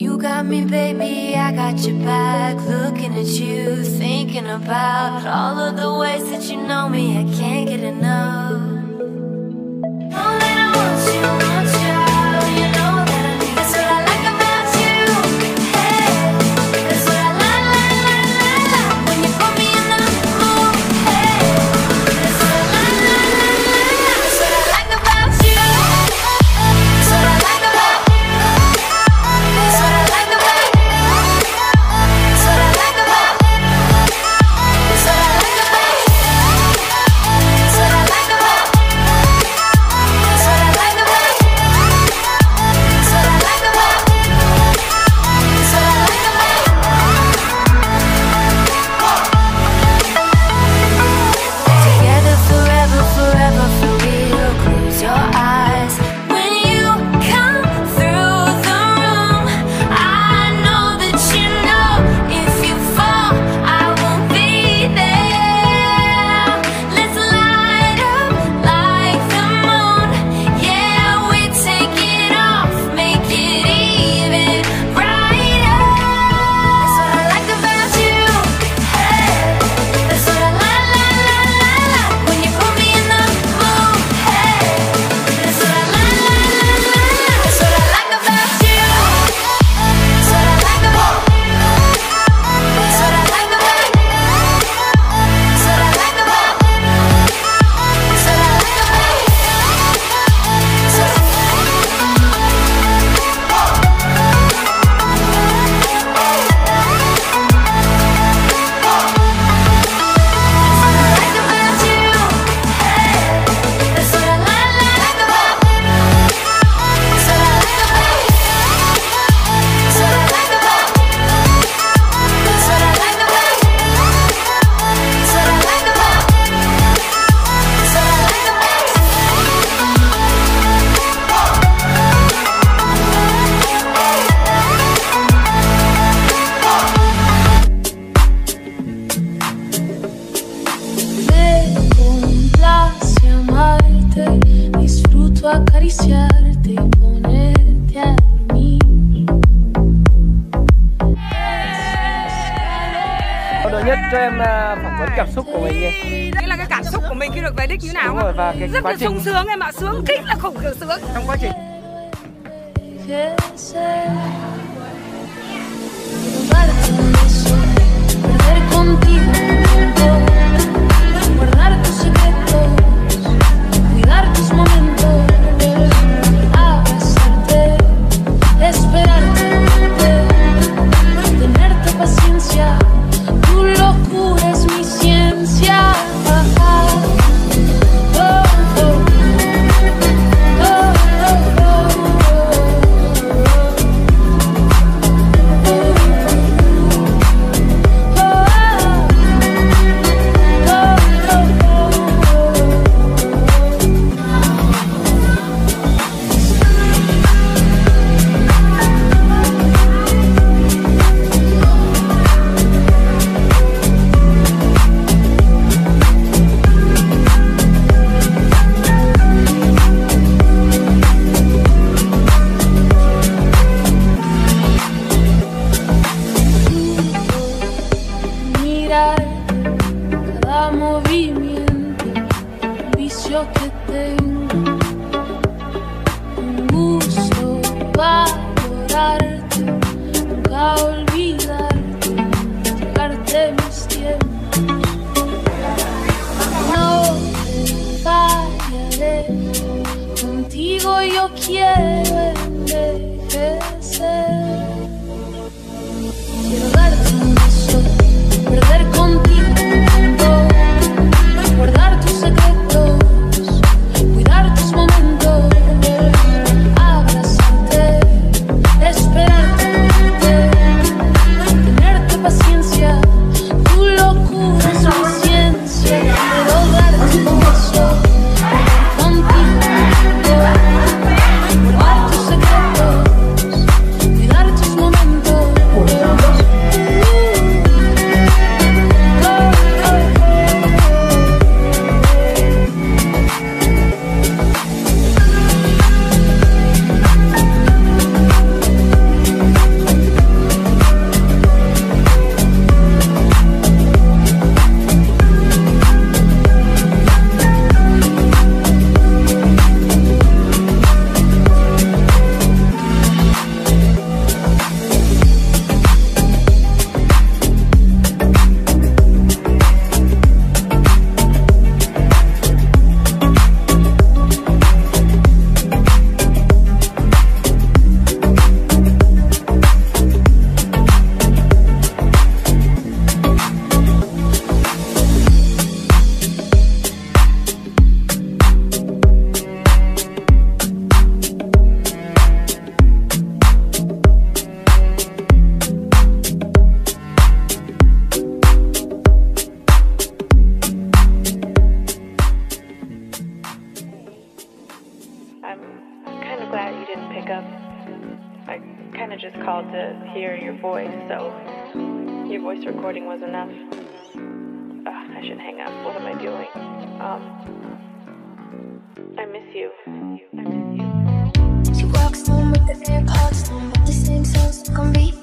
You got me, baby, I got your back. Looking at you, thinking about all of the ways that you know me, I can't get enough. nhất cho em à, cảm xúc của mình nghe Đấy là cái cảm xúc của mình khi được về đích như nào Đúng Rất là sung sướng em ạ, sướng kinh là khủng kiểu sướng. Trong quá trình. up, I kind of just called to hear your voice, so your voice recording was enough. Ugh, I should hang up. What am I doing? Um, I miss you. I miss you. She walks home with the the same songs be.